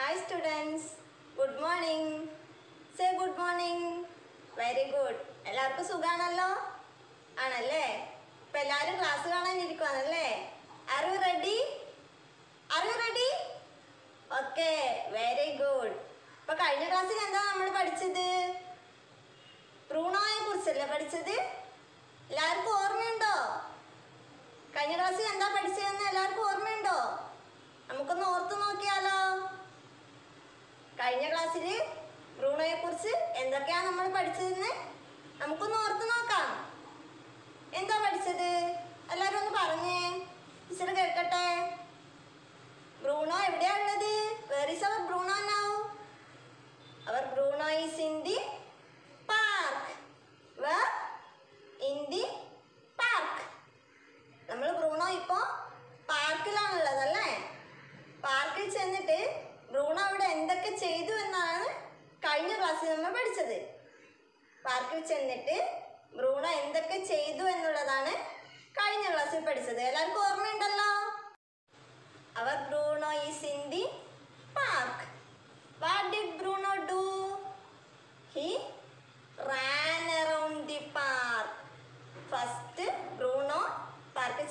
Hi students. Good morning say good morning very good എല്ലാവർക്കും സുഖാണല്ലോ? ആണല്ലേ? ഇപ്പൊ എല്ലാവരും ക്ലാസ് കാണാനിരിക്കുവാണല്ലേ? അറിവ് റെഡി അറിവ് റെഡി ഓക്കെ വെരി ഗുഡ് ഇപ്പൊ കഴിഞ്ഞ ക്ലാസ്സിൽ എന്താ നമ്മൾ പഠിച്ചത്? പ്രൂണോയെ കുറിച്ചല്ലേ പഠിച്ചത്? എല്ലാവർക്കും ഓർമ്മയുണ്ടോ? കഴിഞ്ഞ ക്ലാസ്സിൽ എന്താ പഠിച്ചതെന്ന് എല്ലാവർക്കും ഓർമ്മയുണ്ടോ? നമുക്കൊന്ന് ഓർത്തു നോക്കിയാലോ? കഴിഞ്ഞ ക്ലാസ്സിൽ ബ്രൂണോയെ കുറിച്ച് എന്തൊക്കെയാണ് നമ്മൾ പഠിച്ചതെന്ന് നമുക്കൊന്ന് ഓർത്ത് നോക്കാം. എന്താ പഠിച്ചത്?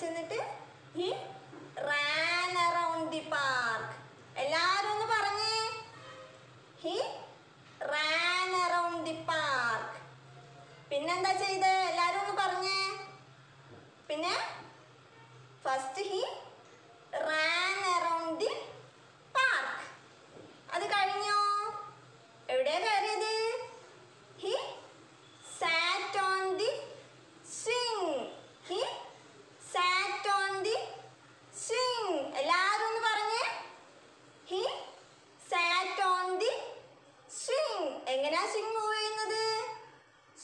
ചെന്നിട്ട് he ran around the park എല്ലാവരും ഒന്ന് പറഞ്ഞേ. He ran around the park പിന്നെന്താ ചെയ്ത്? എല്ലാവരും ഒന്ന് പറഞ്ഞേ. പിന്നെ first he ran around the park അത് കഴിഞ്ഞോ? എവിടെ കയറിയത്? He sat on the swing he sat on the swing എല്ലാവരും ഒന്ന് പറഞ്ഞേ. He? Sat on the swing എങ്ങനെയാ സ്വിംഗ് മൂവ് ചെയ്യുന്നത്?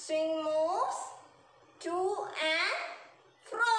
Swing moves to and fro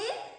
வந்து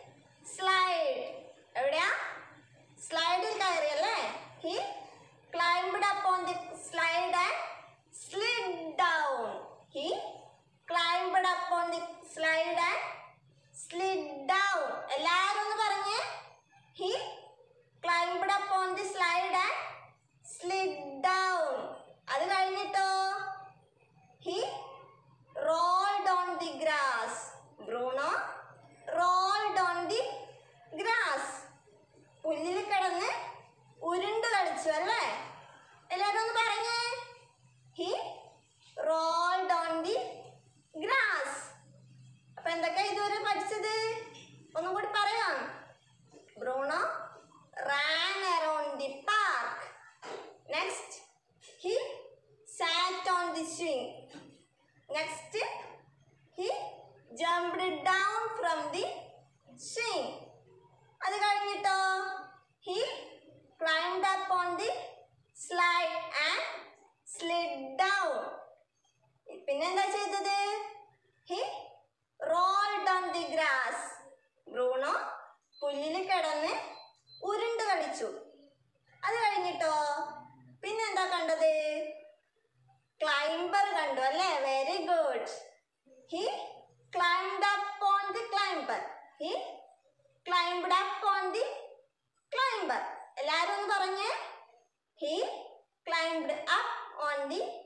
only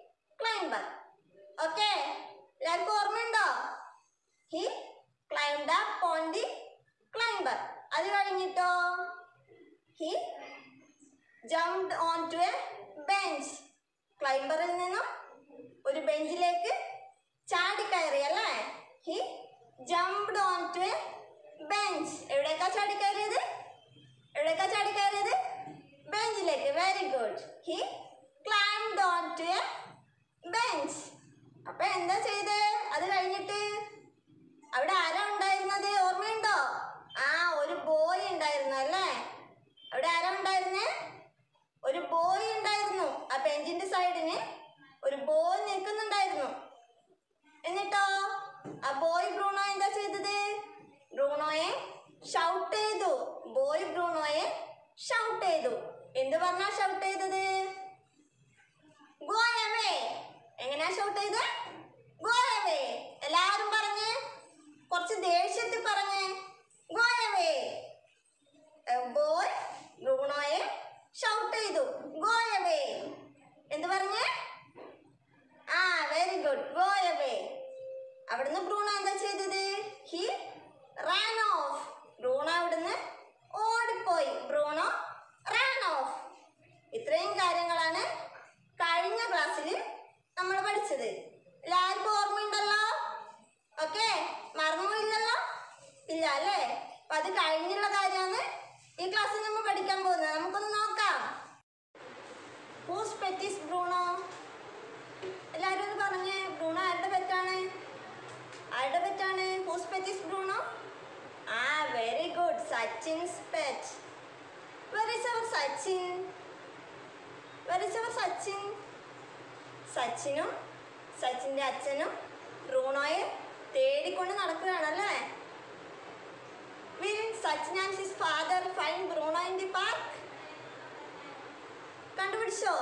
കണ്ടുപിടിച്ചോ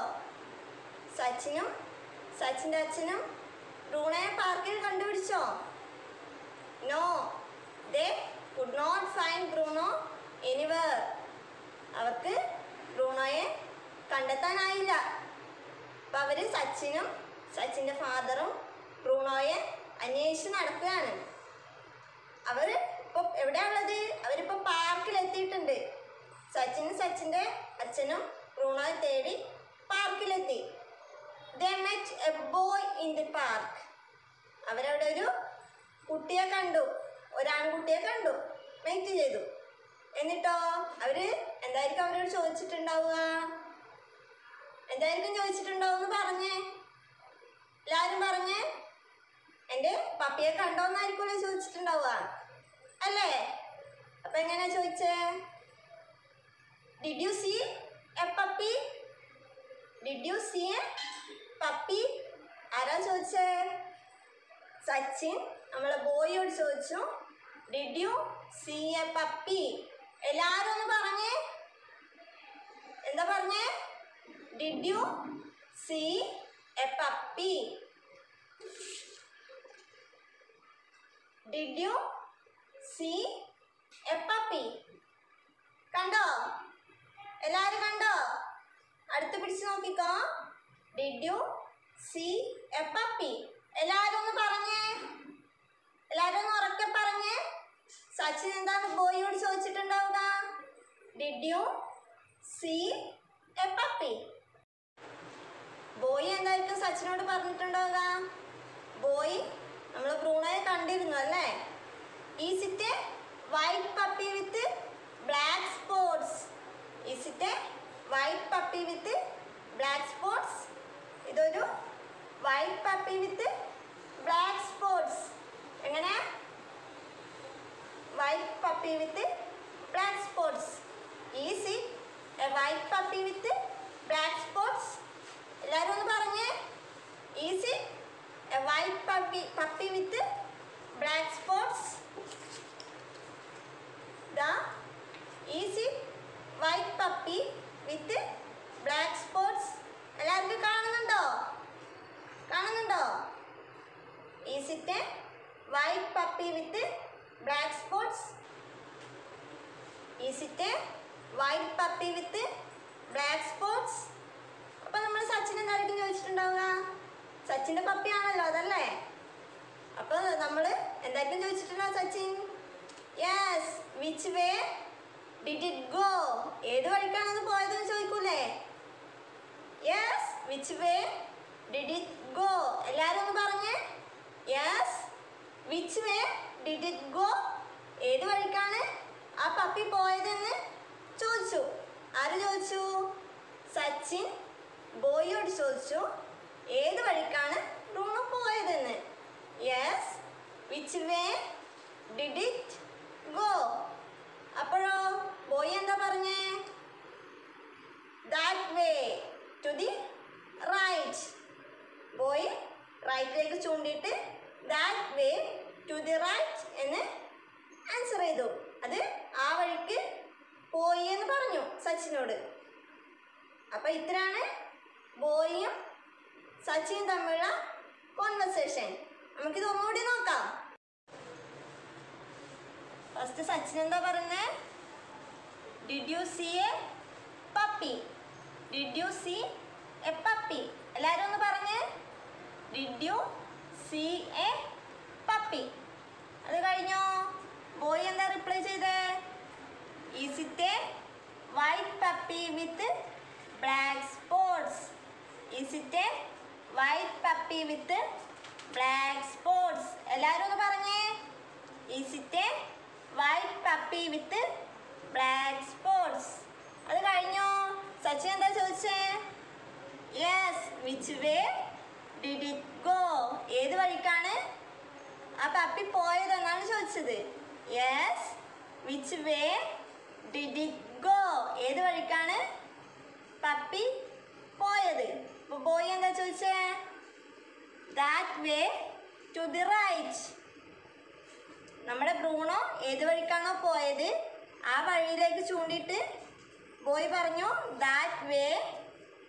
സച്ചിനും സച്ചിന്റെ അച്ഛനും റൂണയെ പാർക്കിൽ കണ്ടുപിടിച്ചോ? No they could not find Bruno anywhere അവർക്ക് ബ്രൂണോയെ കണ്ടെത്താനായില്ല. അപ്പൊ അവർ സച്ചിനും സച്ചിന്റെ ഫാദറും ബ്രൂണോയെ അന്വേഷിച്ച് നടക്കുകയാണ്. അവർ ഇപ്പൊ എവിടെയാണ് ഉള്ളത്? അവരിപ്പോ പാർക്കിൽ എത്തിയിട്ടുണ്ട്. സച്ചിനും സച്ചിന്റെ അച്ഛനും ബ്രൂണോയെ തേടി പാർക്കിലെത്തി. ബോയ് ഇൻ ദി പാർക്ക് അവരവിടെ ഒരു കുട്ടിയെ കണ്ടു. ഒരാൺകുട്ടിയെ കണ്ടു. മെയ്റ്റ് ചെയ്തു. എന്നിട്ടോ അവർ എന്തായിരിക്കും അവരോട് ചോദിച്ചിട്ടുണ്ടാവുക? എന്തായിരിക്കും ചോദിച്ചിട്ടുണ്ടാവും പറഞ്ഞേ. എല്ലാവരും പറഞ്ഞേ എന്റെ പപ്പിയെ കണ്ടോന്നായിരിക്കുമല്ലോ ചോദിച്ചിട്ടുണ്ടാവുക. അല്ലേ? അപ്പൊ എങ്ങനെയാ ചോദിച്ചേ? Did you see a puppy did you see a puppy ആരാ ചോദിച്ചേ? സച്ചിൻ നമ്മളെ ബോയിയോട് ചോദിച്ചു. Did you see a puppy എല്ലാവരും ഒന്ന് പറഞ്ഞേ. എന്താ പറഞ്ഞേ? Did you see a puppy did you see a puppy കണ്ടോ എല്ലാരും കണ്ടോ നോക്കിക്കോ. Did you see a puppy എല്ലാരും ഒന്ന് പറഞ്ഞേ. എല്ലാരും ഒന്ന് ഉറക്കെ പറഞ്ഞേ. സച്ചിൻ എന്താണ് ബോയിയോട് ചോദിച്ചിട്ടുണ്ടാവുക? Did you see a puppy boy എന്തായിരിക്കും സച്ചിനോട് പറഞ്ഞിട്ടുണ്ടാവുക? ബോയ് നമ്മൾ ബ്രൂണോയെ കണ്ടിരുന്നു അല്ലേ? Is it a white puppy with black spots is it a white puppy with black spots ഇതൊരു white puppy with black spots എങ്ങനെ? White puppy with black spots is it a white puppy with black spots എല്ലാവരും ഒന്ന് പറഞ്ഞേ. Is it a white puppy puppy with black spots the is it white puppy with black spots എല്ലാവർക്കും കാണുന്നുണ്ടോ? കാണുന്നുണ്ടോ? Is white puppy with black spots is white puppy with black spots അപ്പൊ നമ്മൾ സച്ചിൻ എന്തായിരിക്കും ചോദിച്ചിട്ടുണ്ടാവുക? സച്ചിന്റെ പപ്പിയാണല്ലോ അതല്ലേ? അപ്പൊ നമ്മൾ എന്തായിരിക്കും ചോദിച്ചിട്ടുണ്ടോ Sachin? Yes which way did it go ഏത് ചോദിക്കൂലേ yes which way did it go എല്ലാവരും ഒന്ന് പറഞ്ഞേ. Yes which way did it go ഏത് വഴിക്കാണ് ആ പപ്പി പോയതെന്ന് ചോദിച്ചു. ആര് ചോദിച്ചു? സച്ചിൻ ബോയിയോട് ചോദിച്ചു. ഏത് വഴിക്കാണ് റൂണു പോയതെന്ന്? Yes which way did it go അപ്പോഴോ boy എന്താ പറഞ്ഞേ? That way to the right boy റൈറ്റിലേക്ക് ചൂണ്ടിയിട്ട് that way to the right എന്ന് ആൻസർ ചെയ്തു. അത് ആ വഴിക്ക് പോയി എന്ന് പറഞ്ഞു സച്ചിനോട്. അപ്പം ഇത്രയാണ് ബോയിയും സച്ചിനും തമ്മിലുള്ള കോൺവെർസേഷൻ നമുക്കിത് ഒന്നുകൂടി നോക്കാം. ഫസ്റ്റ് സച്ചിൻ എന്താ പറയുന്നത് did you see a puppy did you see a puppy. എല്ലാവരും ഒന്ന് പറഞ്ഞ്. Did you see a puppy അത് കഴിഞ്ഞോ? ബോയ് എന്താ റിപ്ലൈ ചെയ്തേ? Is it a white puppy with black spots is it a white puppy with black spots എല്ലാവരും ഒന്ന് പറഞ്ഞേ. Is it a white puppy with black spots അത് കഴിഞ്ഞോ? സച്ചിൻ എന്താ ചോദിച്ചേ? Yes which way did it go ഏത് വഴിക്കാണ്? അപ്പം അപ്പി പോയത് പോയതെന്നാണ് ചോദിച്ചത്. Yes which way did it go ഏത് വഴിക്കാണ് പപ്പി പോയത്? അപ്പോൾ ബോയ് എന്താ ചോദിച്ചേ? That way to the right നമ്മുടെ ബ്രൂണോ ഏത് വഴിക്കാണോ പോയത്? ആ വഴിയിലേക്ക് ചൂണ്ടിയിട്ട് ബോയ് പറഞ്ഞു that way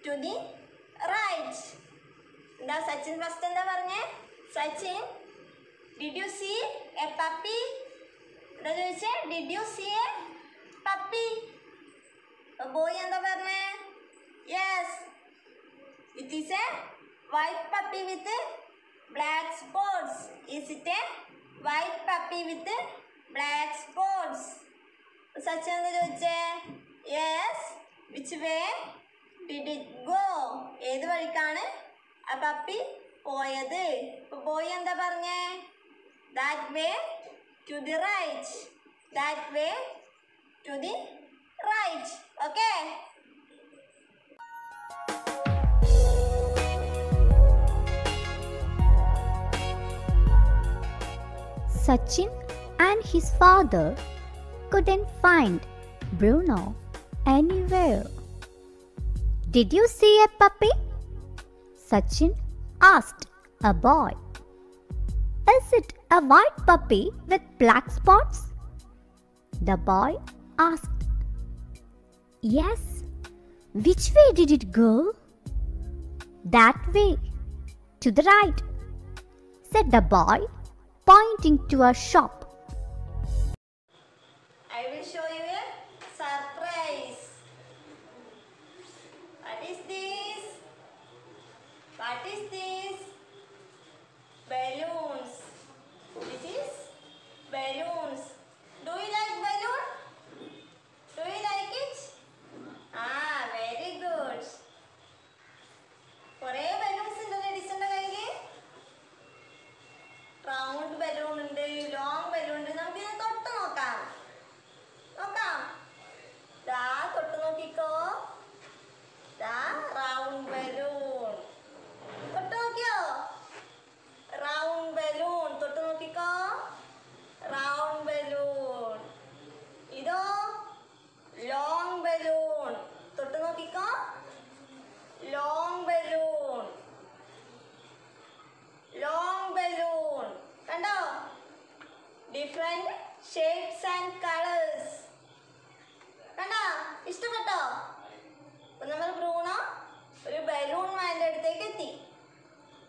to the right എന്താ സച്ചിൻ ഫസ്റ്റ് എന്താ പറഞ്ഞേ? Sachin did you see a puppy എന്താ ചോദിച്ചേ? Did you see a puppy boy എന്താ പറഞ്ഞേ? Yes it is a white puppy with black spots is it a white puppy with black spots Sachin എന്താ ചോദിച്ചേ? Yes which way did it go ഏത് വഴിക്കാണ്? ആ puppy പോയത്. ഇപ്പൊ boy എന്താ പറഞ്ഞേ? That way to the right that way to the right okay Sachin and his father couldn't find Bruno anywhere. Did you see a puppy? Sachin asked a boy. Is it a white puppy with black spots? The boy asked. Yes. Which way did it go? That way. To the right, said the boy, pointing to a shop. I will show you a surprise. What is this? What is this? Balloons. This is balloons. Do you like balloon? Do you like it? Ah,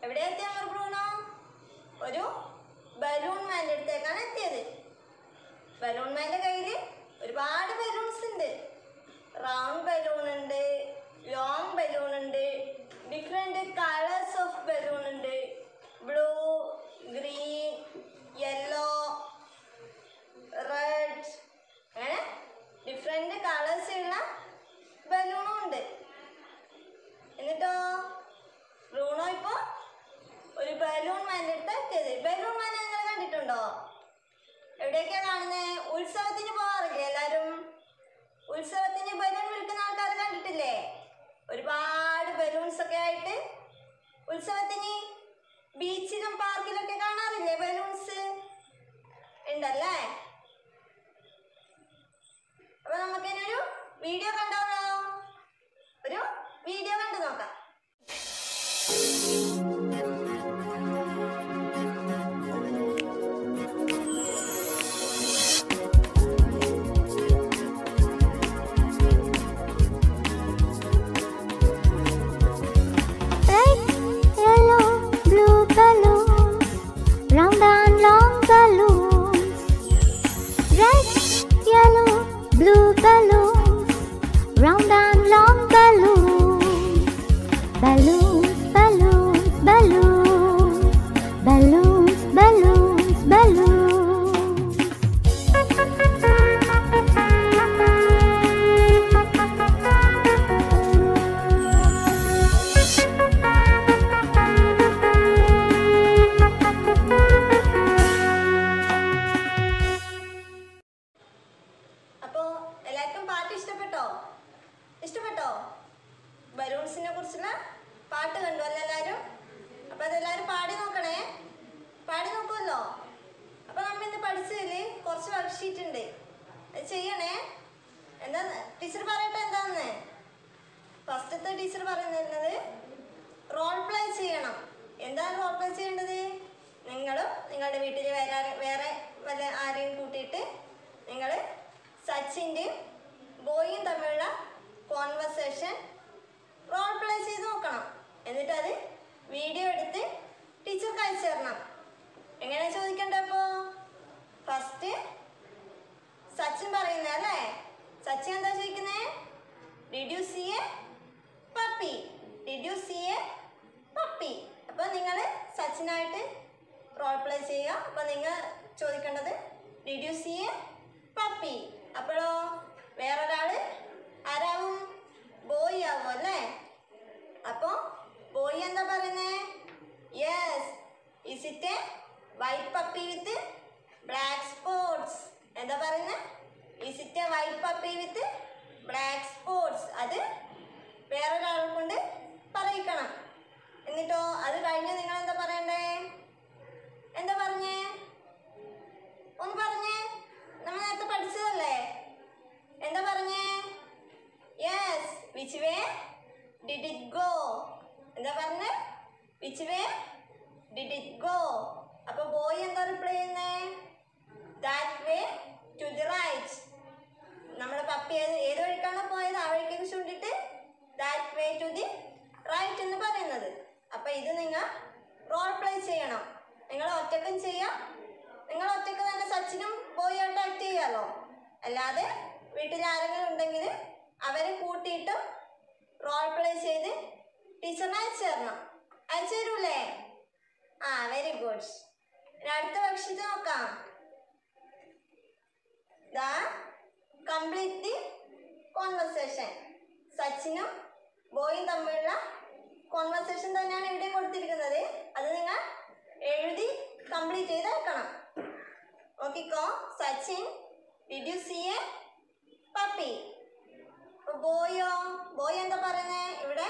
എവിടെ എത്തി അമർ Bruno ഒരു balloon മാന്റെ അടുത്തേക്കാണ് എത്തിയത്. Balloon മാന്റെ കയ്യിൽ ഒരുപാട് ബലൂൺസ് ഉണ്ട്. റൗണ്ട് ബലൂൺ ഉണ്ട് ലോങ് ബലൂൺ ഉണ്ട് ഡിഫറെന്റ് കളേഴ്സ് ഓഫ് ബലൂൺ ഉണ്ട്. ബ്ലൂ ഗ്രീൻ യെല്ലോ റെഡ് അങ്ങനെ ഡിഫറെന്റ് കളേഴ്സ് ഉള്ള ബലൂണും ഉണ്ട്. എന്നിട്ടോ ബ്രൂണോ ഇപ്പോ? ഒരു ബലൂൺ മാന്റെ അടുത്ത് എത്തിയത്. ബലൂൺ മാൻ നിങ്ങൾ കണ്ടിട്ടുണ്ടോ? എവിടെയൊക്കെയാ കാണുന്നത് ഉത്സവത്തിന് പോകാറില്ലേ എല്ലാവരും ഉത്സവത്തിന് ബലൂൺ വിൽക്കുന്ന ആൾക്കാർ കണ്ടിട്ടില്ലേ? ഒരുപാട് ബലൂൺസ് ഒക്കെ ആയിട്ട് ഉത്സവത്തിന് ബീച്ചിലും പാർക്കിലൊക്കെ കാണാറില്ലേ ബലൂൺസ് ഉണ്ടല്ലേ? അപ്പൊ നമുക്ക് ഒരു വീഡിയോ കണ്ടോളാം. ഒരു വീഡിയോ കണ്ടു നോക്കാം. നിങ്ങളുടെ വീട്ടിൽ വേറെ വേറെ വല്ല ആരെയും കൂട്ടിയിട്ട് നിങ്ങൾ സച്ചിന്റെയും ബോയും തമ്മിലുള്ള കോൺവെർസേഷൻ റോൾ പ്ലേ ചെയ്ത് നോക്കണം. എന്നിട്ട് അത് വീഡിയോ എടുത്ത് ടീച്ചർക്ക് അയച്ചു തരണം. എങ്ങനെ ചോദിക്കണ്ടേ അപ്പോൾ ഫസ്റ്റ് സച്ചിൻ പറയുന്നത് അല്ലേ? സച്ചിൻ എന്താ ചോദിക്കുന്നേ? Did you see a puppy did you see a puppy അപ്പോൾ നിങ്ങൾ സച്ചിനായിട്ട് റോൾ പ്ലേ ചെയ്യുക. അപ്പോൾ നിങ്ങൾ ചോദിക്കേണ്ടത് റിഡ്യൂസ് യു സി എ പപ്പി അപ്പോഴോ വേറൊരാൾ ആരാവും? ബോയ് ആവും അല്ലേ? അപ്പോൾ ബോയ് എന്താ പറയുന്നേ? Yes is it a white puppy with black spots എന്താ പറയുന്നത് is it a white puppy with black spots അത് വേറൊരാളെ കൊണ്ട് പറയിക്കണം. എന്നിട്ടോ അത് കഴിഞ്ഞ് നിങ്ങൾ എന്താ പറയണ്ടേ? എന്താ പറഞ്ഞേ? ഒന്ന് പറഞ്ഞേ. നമ്മൾ നേരത്തെ പഠിച്ചതല്ലേ? എന്താ പറഞ്ഞേ? Yes which way did it go എന്താ പറഞ്ഞേ? Which way did it go അപ്പൊ ബോയ് എന്താ റിപ്ലൈ ചെയ്യുന്നേ? That way to the right നമ്മുടെ പപ്പി ഏത് ഏത് വഴിക്കാണോ പോയത്? ആ വഴിക്കേക്ക് ചൂണ്ടിട്ട് that way to the right എന്ന് പറയുന്നത്. അപ്പൊ ഇത് നിങ്ങൾ റോൾ പ്ലേ ചെയ്യണം നിങ്ങൾ ഒറ്റക്കും ചെയ്യാം. നിങ്ങൾ ഒറ്റയ്ക്ക് തന്നെ സച്ചിനും ബോയായിട്ട് ആക്ട് ചെയ്യാലോ. അല്ലാതെ വീട്ടിൽ ആരെങ്കിലും ഉണ്ടെങ്കിൽ അവരെ കൂട്ടിയിട്ട് റോൾ പ്ലേ ചെയ്ത് ടീച്ചറിനെ അയച്ചു തരണം. അയച്ചു ആ വെരി ഗുഡ് അടുത്ത പക്ഷിച്ച് നോക്കാം. ദാ കംപ്ലീറ്റ് ദി കോൺവെർസേഷൻ സച്ചിനും ബോയും തമ്മിലുള്ള കോൺവെർസേഷൻ തന്നെയാണ് ഇവിടെ കൊടുത്തിരിക്കുന്നത്. അത് നിങ്ങൾ എഴുതി കംപ്ലീറ്റ് ചെയ്തേക്കണം നോക്കിക്കോ Sachin did you see a puppy ബോയോ boy എന്താ പറയുന്നത് ഇവിടെ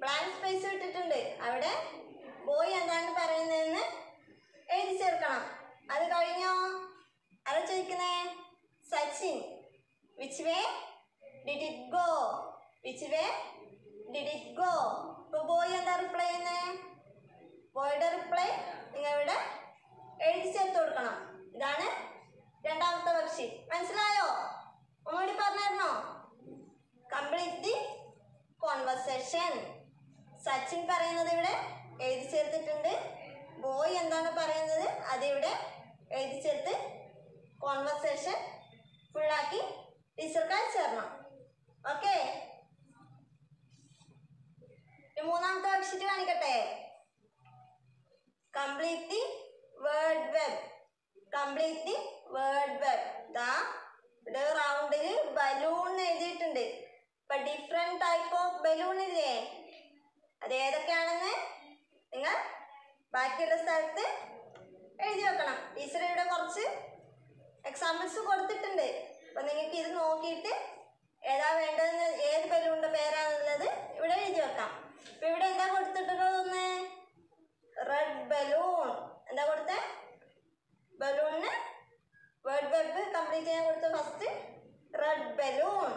ബ്ലാങ്ക് സ്പേസ് ഇട്ടിട്ടുണ്ട്. അവിടെ ബോയ് എന്താണ് പറയുന്നതെന്ന് എഴുതി ചേർക്കണം. അത് കഴിഞ്ഞോ? അത് ചോദിക്കുന്നേ? Sachin. Which way did it go which way did it go ഇപ്പൊ ബോയ് എന്താ റിപ്ലൈ ചെയ്യുന്നേ? ബോയുടെ റിപ്ലൈ നിങ്ങൾ ഇവിടെ എഴുതി ചേർത്ത് കൊടുക്കണം. ഇതാണ് രണ്ടാമത്തെ പക്ഷി മനസ്സിലായോ? ഒന്നുകൂടി പറഞ്ഞായിരുന്നോ കംപ്ലീറ്റ് ദി കോൺവെർസേഷൻ സച്ചിൻ പറയുന്നത് ഇവിടെ എഴുതി ചേർത്തിട്ടുണ്ട്. ബോയ് എന്താണ് പറയുന്നത്? അതിവിടെ എഴുതി ചേർത്ത് കോൺവെർസേഷൻ ഫുള്ളാക്കി ടീച്ചർക്ക് തരണം ഓക്കെ മൂന്നാമത്തെ വർക്ക്ഷീറ്റ് കാണിക്കട്ടെ? Complete the word web. Complete the word web ദാ ഇവിടെ റൗണ്ടിൽ ബലൂൺ എഴുതിയിട്ടുണ്ട്. ഇപ്പൊ ഡിഫറെന്റ് ടൈപ്പ് ഓഫ് ബലൂൺ ഇല്ലേ? അത് നിങ്ങൾ ബാക്കിയുള്ള സ്ഥലത്ത് എഴുതി വെക്കണം. ടീച്ചർ ഇവിടെ കുറച്ച് എക്സാമ്പിൾസ് കൊടുത്തിട്ടുണ്ട്. അപ്പൊ നിങ്ങൾക്ക് ഇത് നോക്കിയിട്ട് ഏതാ വേണ്ടതെന്ന് ഏത് ബലൂണിന്റെ പേരാണെന്നുള്ളത് ഇവിടെ എഴുതി വെക്കാം. ഇപ്പൊ ഇവിടെ എന്താ കൊടുത്തിട്ടുള്ളത് ഒന്ന്? റെഡ് ബലൂൺ എന്താ കൊടുത്തേ? ബലൂണിന് വേർഡ് വെബ് കംപ്ലീറ്റ് ചെയ്യാൻ കൊടുത്തു ഫസ്റ്റ് റെഡ് ബലൂൺ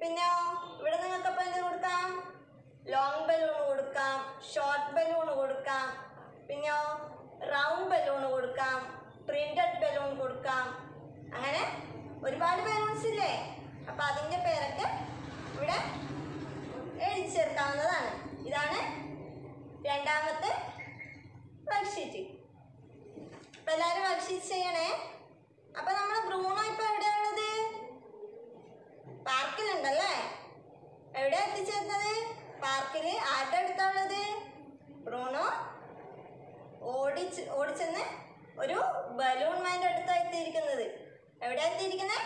പിന്നെയോ ഇവിടെ നിങ്ങൾക്ക് അപ്പോൾ എന്ത് കൊടുക്കാം? ലോങ് ബലൂൺ കൊടുക്കാം ഷോർട്ട് ബലൂൺ കൊടുക്കാം പിന്നെയോ റൗണ്ട് ബലൂൺ കൊടുക്കാം പ്രിന്റഡ് ബലൂൺ കൊടുക്കാം. അങ്ങനെ ഒരുപാട് ബലൂൺസ് ഇല്ലേ? അപ്പം അതിന്റെ പേരൊക്കെ ഇവിടെ എഴുതി ചേർക്കാവുന്നതാണ്. ഇതാണ് രണ്ടാമത്തെ വർക്ക്ഷീറ്റ് അപ്പം എല്ലാവരും വർക്ക്ഷീറ്റ് ചെയ്യണേ. അപ്പം നമ്മൾ ബ്രൂണോ ഇപ്പം എവിടെയാണുള്ളത് പാർക്കിലുണ്ടല്ലേ? എവിടെ എത്തിച്ചേർന്നത്? പാർക്കിൽ ആരുടെ അടുത്താണുള്ളത് ബ്രൂണോ ഓടിച്ച് ഓടിച്ചെന്ന് ഒരു ബലൂൺ മാന്റെ അടുത്താണ് എത്തിയിരിക്കുന്നത്. എവിടെ എത്തിയിരിക്കുന്നത്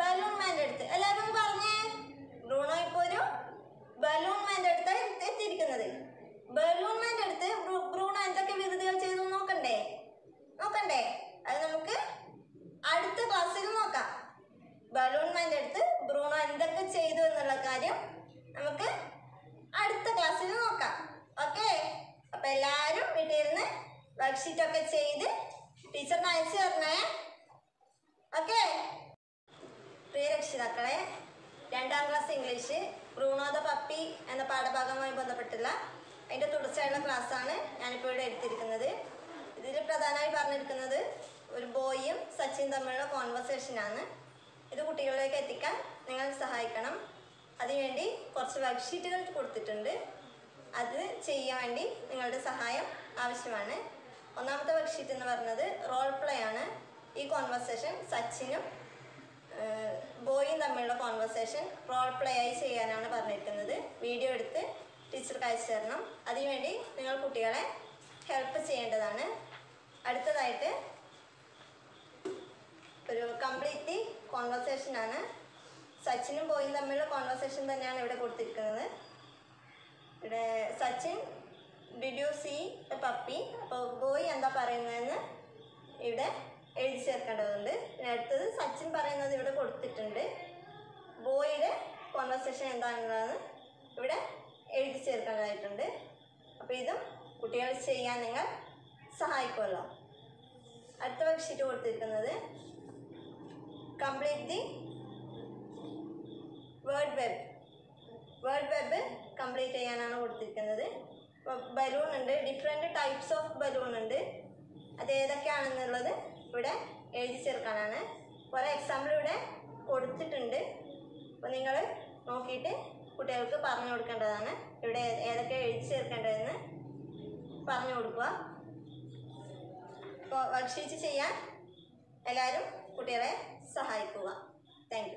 ബലൂൺ മാന്റെ അടുത്ത് എല്ലാവരും പറഞ്ഞേ. ബ്രൂണോ ഇപ്പോൾ ഒരു ബലൂൺ മാന്റെ അടുത്താണ് എത്തിയിരിക്കുന്നത്. ബലൂൺ മാന്റെ അടുത്ത് ബ്രൂ- ബ്രൂണോ എന്തൊക്കെ വികൃതികൾ ചെയ്തു നോക്കണ്ടേ? നോക്കണ്ടേ? അത് നമുക്ക് അടുത്ത ക്ലാസ്സിൽ നോക്കാം. ബലൂൺ മാന്റെ അടുത്ത് ബ്രൂണോ എന്തൊക്കെ ചെയ്തു എന്നുള്ള കാര്യം നമുക്ക് അടുത്ത ക്ലാസ്സിൽ നോക്കാം. ഓക്കെ? അപ്പൊ എല്ലാവരും വീട്ടിൽ നിന്ന് വർക്ക്ഷീറ്റ് ഒക്കെ ചെയ്ത് ടീച്ചറിന് അയച്ചു തരണേ. ഓക്കെ? പ്രിയ രക്ഷിതാക്കളെ രണ്ടാം class English Bruno the puppy എന്ന പാഠഭാഗവുമായി ബന്ധപ്പെട്ടുള്ള അതിന്റെ തുടർച്ചയായുള്ള ക്ലാസ്സാണ് ഞാനിപ്പോൾ ഇവിടെ എടുത്തിരിക്കുന്നത്. ഇതിൽ പ്രധാനമായി പറഞ്ഞിരിക്കുന്നത് ഒരു ബോയും സച്ചിൻ തമ്മിലുള്ള കോൺവെർസേഷനാണ് ഇത് കുട്ടികളിലേക്ക് എത്തിക്കാൻ നിങ്ങൾ സഹായിക്കണം. അതിനുവേണ്ടി കുറച്ച് വർക്ക്ഷീറ്റുകൾ കൊടുത്തിട്ടുണ്ട്. അത് ചെയ്യാൻ വേണ്ടി നിങ്ങളുടെ സഹായം ആവശ്യമാണ്. ഒന്നാമത്തെ വർക്ക്ഷീറ്റ് എന്ന് പറഞ്ഞത് റോൾ പ്ലേ ആണ്. ഈ കോൺവെർസേഷൻ സച്ചിനും ബോയും തമ്മിലുള്ള കോൺവെർസേഷൻ റോൾ പ്ലേ ആയി ചെയ്യാനാണ് പറഞ്ഞിരിക്കുന്നത്. വീഡിയോ എടുത്ത് ടീച്ചർക്ക് അയച്ചു തരണം. അതിനുവേണ്ടി നിങ്ങൾ കുട്ടികളെ ഹെൽപ്പ് ചെയ്യേണ്ടതാണ്. അടുത്തതായിട്ട് ഒരു കംപ്ലീറ്റ്ലി കോൺവെർസേഷൻ ആണ്. സച്ചിനും ബോയും തമ്മിലുള്ള കോൺവെർസേഷൻ തന്നെയാണ് ഇവിടെ കൊടുത്തിരിക്കുന്നത്. ഇവിടെ Sachin did you see a puppy. അപ്പോൾ ബോയ് എന്താ പറയുന്നതെന്ന് ഇവിടെ എഴുതി ചേർക്കേണ്ടതുണ്ട്. അടുത്തത് സച്ചിൻ പറയുന്നത് ഇവിടെ കൊടുത്തിട്ടുണ്ട്. ബോയിയുടെ കോൺവെർസേഷൻ എന്താണെന്നാണ് ഇവിടെ എഴുതി ചേർക്കാനായിട്ടുണ്ട് അപ്പോൾ ഇതും കുട്ടികൾ ചെയ്യാൻ നിങ്ങൾ സഹായിക്കുമല്ലോ. അടുത്ത വർക്ക്ഷീറ്റ് കൊടുത്തിരിക്കുന്നത് complete the word web word web complete ചെയ്യാനാണ് കൊടുത്തിരിക്കുന്നത്. ബലൂൺ ഉണ്ട് ഡിഫറെന്റ് ടൈപ്സ് ഓഫ് ബലൂൺ ഉണ്ട്. അത് ഏതൊക്കെയാണെന്നുള്ളത് ഇവിടെ എഴുതി ചേർക്കാനാണ് കുറേ എക്സാമ്പിൾ ഇവിടെ കൊടുത്തിട്ടുണ്ട്. അപ്പോൾ നിങ്ങൾ നോക്കിയിട്ട് കുട്ടികൾക്ക് പറഞ്ഞു കൊടുക്കേണ്ടതാണ്. ഇവിടെ ഏതൊക്കെ എഴുതി ചേർക്കേണ്ടതെന്ന് പറഞ്ഞു കൊടുക്കുക. അപ്പോൾ വർക്ക്ഷീറ്റ് ചെയ്യാൻ എല്ലാവരും കുട്ടികളെ സഹായിക്കുക. താങ്ക്